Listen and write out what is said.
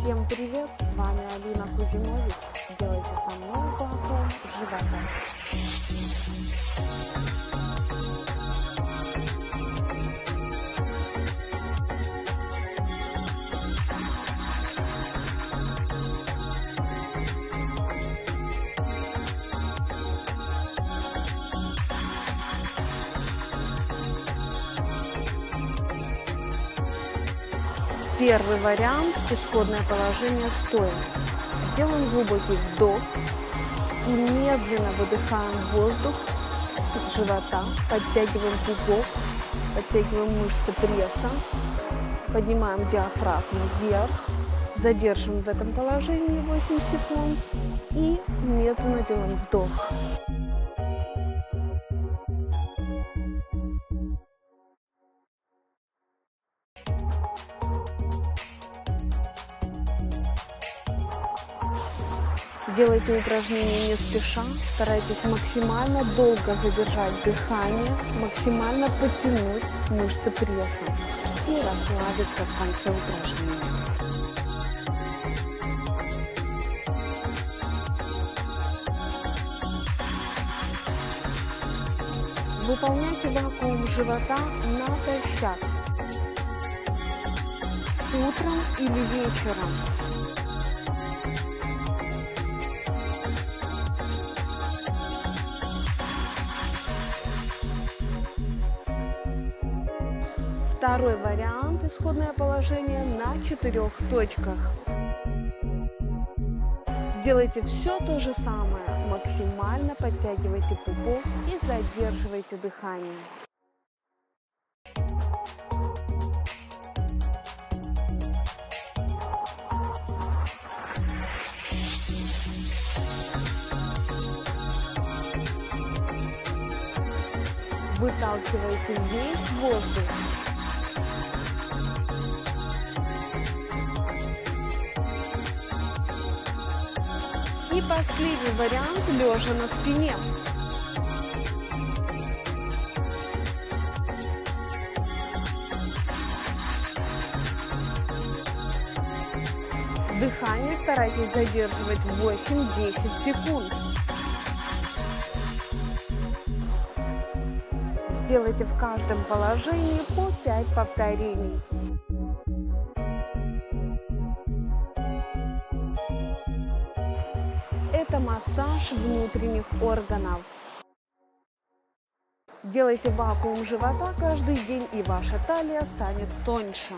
Всем привет! С вами Алина Кузимович. Делайте со мной вакуум живота. Первый вариант – исходное положение стоя. Делаем глубокий вдох и медленно выдыхаем воздух из живота, подтягиваем пупок, подтягиваем мышцы пресса, поднимаем диафрагму вверх, задерживаем в этом положении 8 секунд и медленно делаем вдох. Делайте упражнения не спеша, старайтесь максимально долго задержать дыхание, максимально подтянуть мышцы пресса и расслабиться в конце упражнения. Выполняйте вакуум живота натощак. Утром или вечером. Второй вариант – исходное положение на четырех точках. Делайте все то же самое. Максимально подтягивайте пупок и задерживайте дыхание. Выталкивайте весь воздух. Последний вариант лежа на спине. Дыхание старайтесь задерживать 8-10 секунд. Сделайте в каждом положении по 5 повторений. Это массаж внутренних органов. Делайте вакуум живота каждый день, и ваша талия станет тоньше.